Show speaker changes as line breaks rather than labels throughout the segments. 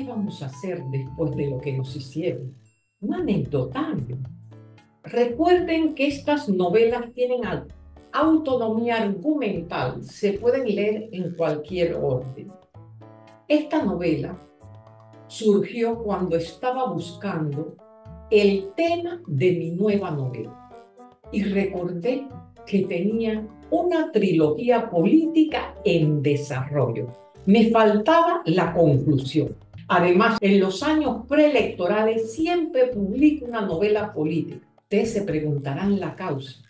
vamos a hacer después de lo que nos hicieron? Un anecdotario. Recuerden que estas novelas tienen autonomía argumental, se pueden leer en cualquier orden. Esta novela surgió cuando estaba buscando el tema de mi nueva novela y recordé que tenía una trilogía política en desarrollo. Me faltaba la conclusión. Además, en los años preelectorales siempre publico una novela política. Ustedes se preguntarán la causa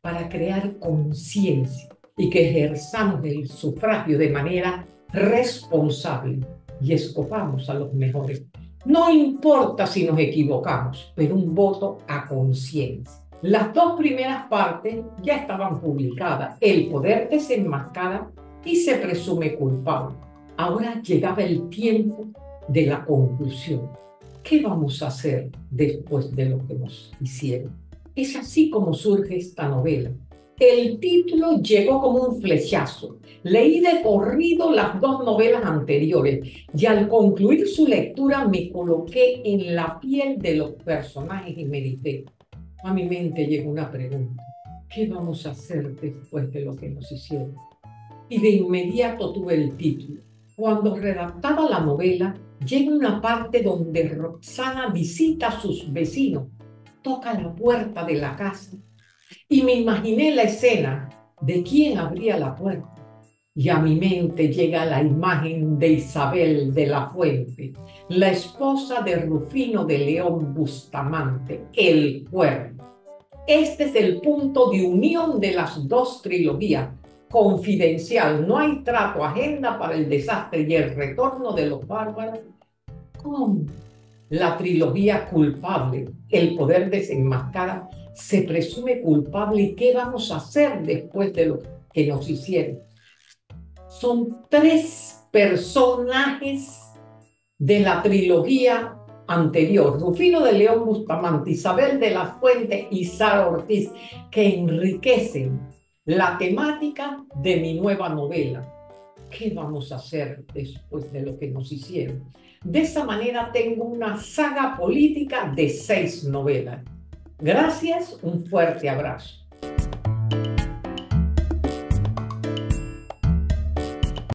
para crear conciencia y que ejerzamos el sufragio de manera responsable y escopamos a los mejores. No importa si nos equivocamos, pero un voto a conciencia. Las dos primeras partes ya estaban publicadas. El poder desenmascara y se presume culpable. Ahora llegaba el tiempo de la conclusión. ¿Qué vamos a hacer después de lo que nos hicieron? Es así como surge esta novela. El título llegó como un flechazo. Leí de corrido las dos novelas anteriores y al concluir su lectura me coloqué en la piel de los personajes y medité. A mi mente llegó una pregunta. ¿Qué vamos a hacer después de lo que nos hicieron? Y de inmediato tuve el título. Cuando redactaba la novela, llega una parte donde Roxana visita a sus vecinos, toca la puerta de la casa y me imaginé la escena de quién abría la puerta. Y a mi mente llega la imagen de Isabel de la Fuente, la esposa de Rufino de León Bustamante, el cuerno. Este es el punto de unión de las dos trilogías. Confidencial, no hay trato, agenda para el desastre y el retorno de los bárbaros. Con la trilogía culpable, el poder desenmascara se presume culpable y qué vamos a hacer después de lo que nos hicieron. Son tres personajes de la trilogía anterior, Rufino de León Bustamante, Isabel de la Fuente y Sara Ortiz, que enriquecen la temática de mi nueva novela. ¿Qué vamos a hacer después de lo que nos hicieron? De esa manera tengo una saga política de seis novelas. Gracias, un fuerte abrazo.